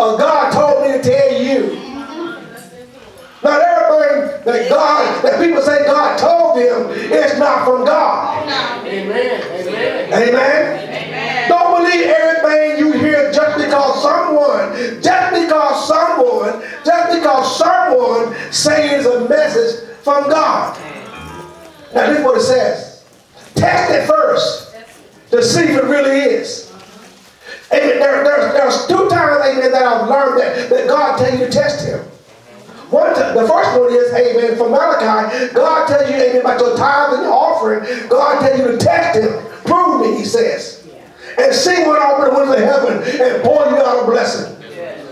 uh, God told me to tell you. Not everything that God, that people say God told them, is not from God. Amen. Amen. Amen. Don't believe everything you hear just because someone, just because someone, just because someone says a message from God. Now this is what it says. Test it first to see if it really is. Amen. There, there's, there's two times, amen, that I've learned that, that God tell you to test him. One the first one is, amen, from Malachi, God tells you, amen, about your tithe and your offering. God tells you to test him. Prove me, he says. And see what open the windows of heaven and pour you out a blessing.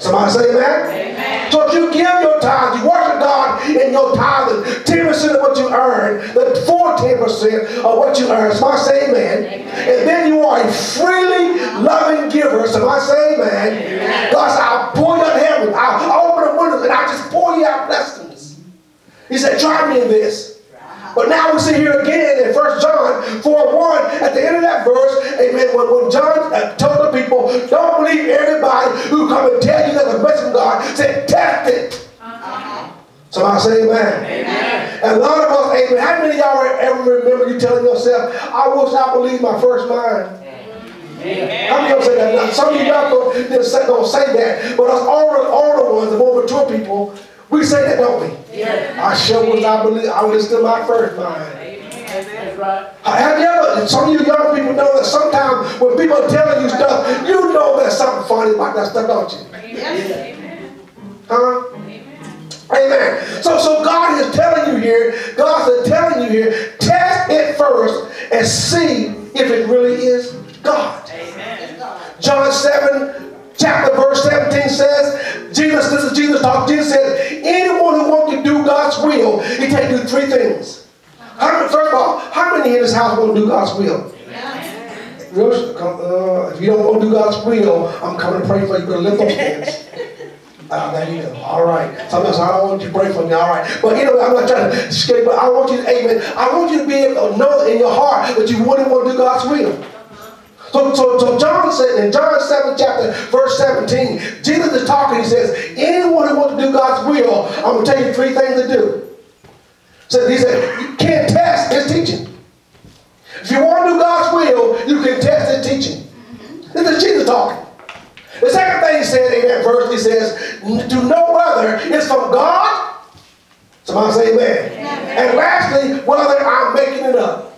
Somebody say amen? amen? So if you give your tithe, you worship God in your tithe, 10% of what you earn, the full 10% of what you earn. Somebody say amen. amen. And then you are a freely loving giver. Somebody say amen. amen. God said, I'll pour of heaven. I'll open the windows and I'll just pour you out blessings. He said, try me in this. But now we see here again in 1 John 4 1, at the end of that verse, amen, when, when John uh, told the people, don't believe everybody who come and tell you that the message of God, said, test it. Uh-huh. Somebody say amen. amen. And a lot of us, amen, how many of y'all ever remember you telling yourself, I wish I believed my first mind? Amen. How many of you say that? Now, some of you y'all don't, don't say that, but us older, older ones, the more mature people, we say that, don't we? Yeah. I sure was I believe I was still my first mind. That's right. Have you ever, some of you young people know that sometimes when people are telling you stuff, you know there's something funny about that stuff, don't you? Yes. Huh? Amen. So, so God is telling you here, God is telling you here, test it first and see if it really is God. Amen. John 7, chapter verse 17 says, Jesus, this is Jesus talk. Jesus said, anyone who wants to do God's will, he take do three things. How, first of all, how many in this house want to do God's will? Uh, if you don't want to do God's will, I'm coming to pray for you. You're going to lift those hands. Uh, there you go. All right. Sometimes I don't want you to pray for me. All right. But anyway, I'm not trying to escape, but I want you to, amen. I want you to be able to know in your heart that you really want to do God's will. So, so, so John said in John 7 chapter verse 17, Jesus is talking, he says, anyone who wants to do God's will, I'm going to tell you three things to do. So he said, you can't test his teaching. If you want to do God's will, you can test his teaching. This is Jesus talking. The second thing he said in that verse, he says, to know whether it's from God. Somebody say amen. amen. And lastly, whether I'm making it up.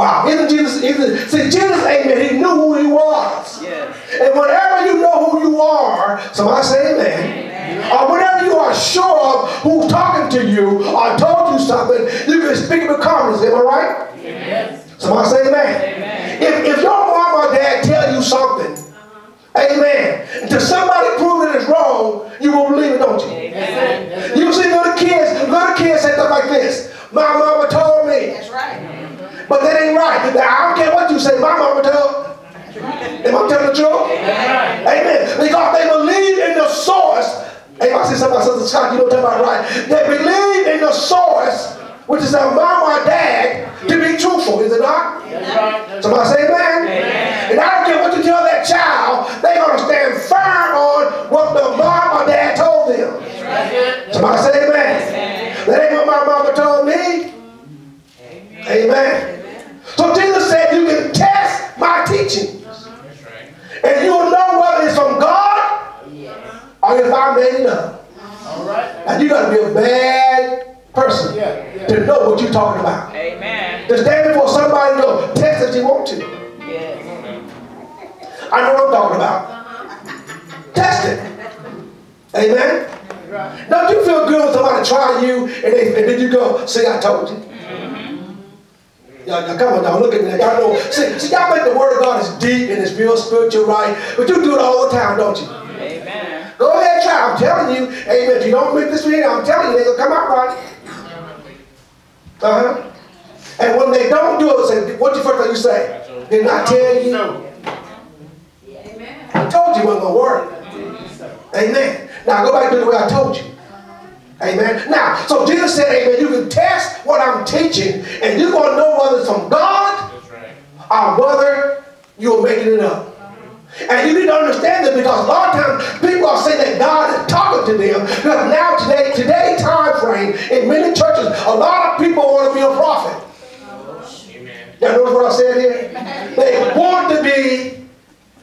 Wow, isn't Jesus, isn't, see, Jesus, amen, he knew who he was. Yes. And whenever you know who you are, somebody say amen. amen. Or whenever you are sure of who's talking to you or told you something, you can speak with confidence. Am I right? Yes. Somebody say amen. amen. If, if your mom or dad tell you something, uh-huh. Amen. Until somebody prove it is wrong, you will believe it, don't you? Amen. You see little kids, little kids say stuff like this. My mama told me. That's right. But that ain't right. I don't care what you say. My mama told. Am I telling the truth? Amen. Amen. Because they believe in the source. Hey, I see somebody says, Scott, you don't tell about right. They believe in the source, which is their mama or dad, to be truthful, is it not? Right. Somebody say amen. amen. And I don't care what you tell that child, they're going to stand firm on what the mom or dad told them. Right. Somebody say amen. amen. That ain't what my I know what I'm talking about. Test it. Amen. Right. Don't you feel good when somebody try you and, they, and then you go, see, I told you. Y'all, y'all come on now, look at me. Y'all know, see, see, y'all think the word of God is deep and it's real spiritual, right? But you do it all the time, don't you? Amen. Go ahead, try. I'm telling you, amen. If you don't make this video, I'm telling you, they're going to come out right. Uh-huh. And when they don't do it, say, what's the first thing you say? Didn't I tell you? I told you it wasn't going to work. Amen. Now go back to the way I told you. Amen. Now, so Jesus said, Amen, you can test what I'm teaching, and you're going to know whether it's from God or whether you're making it up. And you need to understand that because a lot of times people are saying that God is talking to them. Because now today, today time frame in many churches, a lot of people want to be a prophet. Y'all notice what I said here? They want to be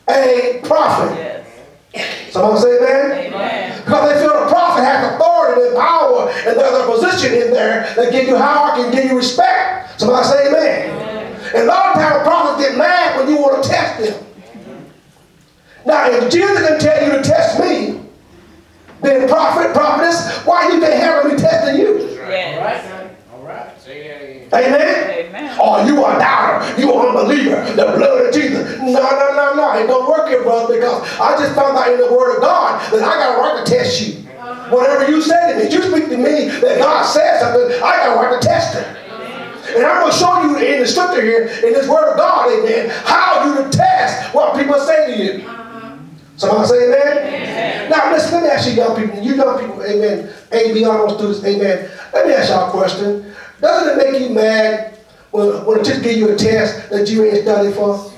a prophet. Someone say amen? amen? Because they feel the prophet has authority and power and there's a position in there that give you power, can give you respect. Somebody say amen. amen. And a lot of times prophets get mad when you want to test them. Now, if Jesus can tell you to test me, then prophet, prophetess, why you can't handle me testing you? Yes. All right. All right. Say that again. Amen? Amen. Oh, you are a doubter. You are unbeliever. The blood of Jesus. No, no, no. It don't work here, brother, because I just found out in the word of God that I got a right to test you. Whatever you say to me, you speak to me that God said something, I got a right to test it. And I'm going to show you in the scripture here, in this word of God, amen, how you to test what people say to you. Somebody say amen? amen? Now listen, let me ask you young people, you young people, amen, A, all students, amen. Let me ask y'all a question. Doesn't it make you mad when, when a teacher give you a test that you ain't studied for?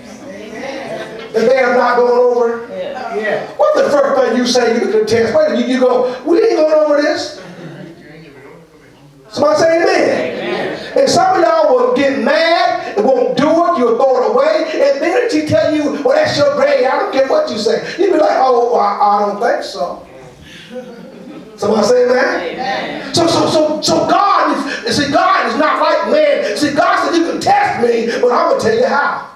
That they have not going over? Yeah. yeah. What's the first thing you say you look at the test? Wait, you, you go, we ain't going over this. Somebody say amen. amen. And some of y'all will get mad and won't do it. You'll throw it away. And then she tell you, well, that's your grade. I don't care what you say. You'll be like, oh, I, I don't think so. Somebody say amen? amen. So, so, so, so God is, see, God is not like man. See, God said you can test me, but I'm going to tell you how.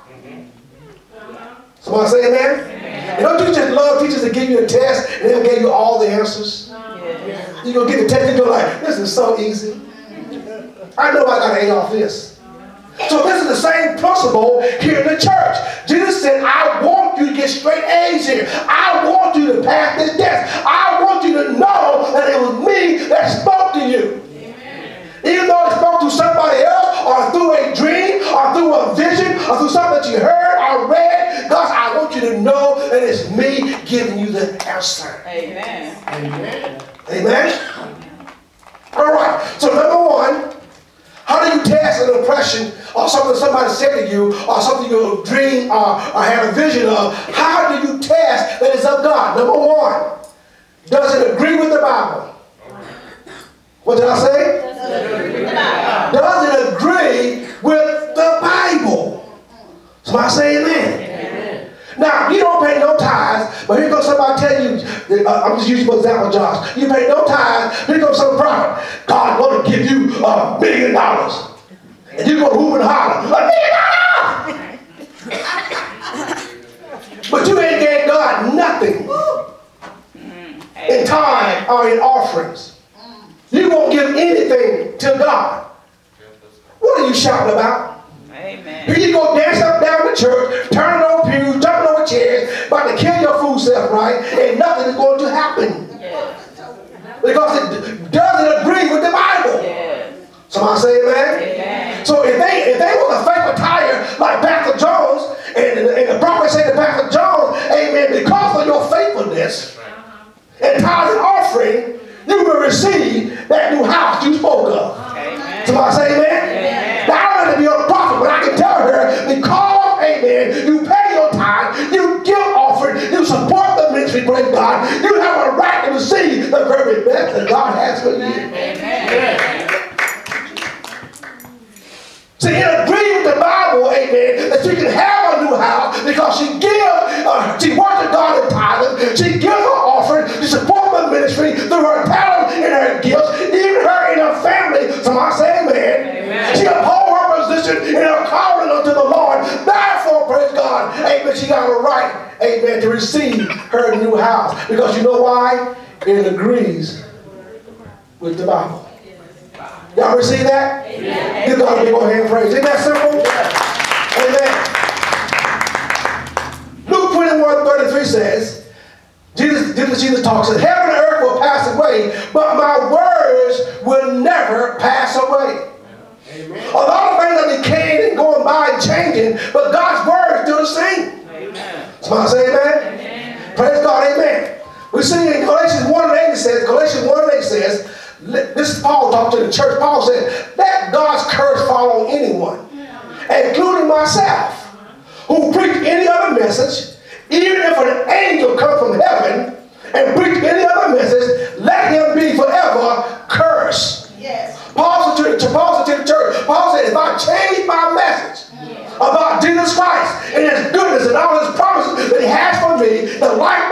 Somebody say amen? amen. And don't you just love teachers to give you a test and they'll give you all the answers? Yeah. You're going to get the test and you're like, this is so easy. I know I got an A off this. So this is the same principle here in the church. Jesus said, I want you to get straight A's here. I want you to pass this test. I want you to know that it was me that spoke to you. Amen. Even though it spoke to somebody else or through a dream or through a vision or through something that you heard you the answer. Amen. Amen. Amen. All right. So number one, how do you test an impression or something somebody said to you or something you dream or, or had a vision of? How do you test that it's of God? Number one, does it agree with the Bible? What did I say? Does it agree with the Bible? Somebody say amen. Now, you don't pay no tithes, but here comes somebody tell you, uh, I'm just using for example, Josh. You pay no tithes, here comes some prophet. God going to give you a million dollars. And you go to hoop and holler, a million dollars! but you ain't gave God nothing in time or in offerings. You won't give anything to God. What are you shouting about? Amen. Here you go dance up down the church, turning kill your food self, right? And nothing is going to happen. Yes. Because it doesn't agree with the Bible. Yes. Somebody say amen? amen? So if they if they was a faithful tire like Pastor Jones, you have a right to receive the very best that God has for you. Amen. See, it agree with the Bible, amen, that she can have a new house because she gives, uh, she works God in tithing, she gives her offering, she supports the ministry through her talent and her gifts, even her and her family. Somebody say amen. amen. She upholds her position in her calling unto the Lord. Therefore, praise God, amen, she got a right, amen, to receive her new house. Because you know why? It agrees with the Bible. Y'all receive that? Amen. Give God a big old hand praise. Isn't that simple? Amen. Luke 21, 33 says, Jesus, Jesus talks, says, heaven and earth will pass away, but my words will never pass away. Amen. A lot of things are decaying and going by and changing, but God's word is still the same. Amen. Somebody say amen? amen. Praise God, amen. We see in Galatians 1 and 8 says, Galatians 1 and 8 says, this is Paul talking to the church. Paul said, let God's curse fall on anyone, including myself, who preach any other message, even if an angel come from heaven and preach any other message, let him be forever cursed. Yes. Paul said to, Paul said to the church, Paul said, if I change my message about Jesus Christ and his goodness and all his promises he has for me, the life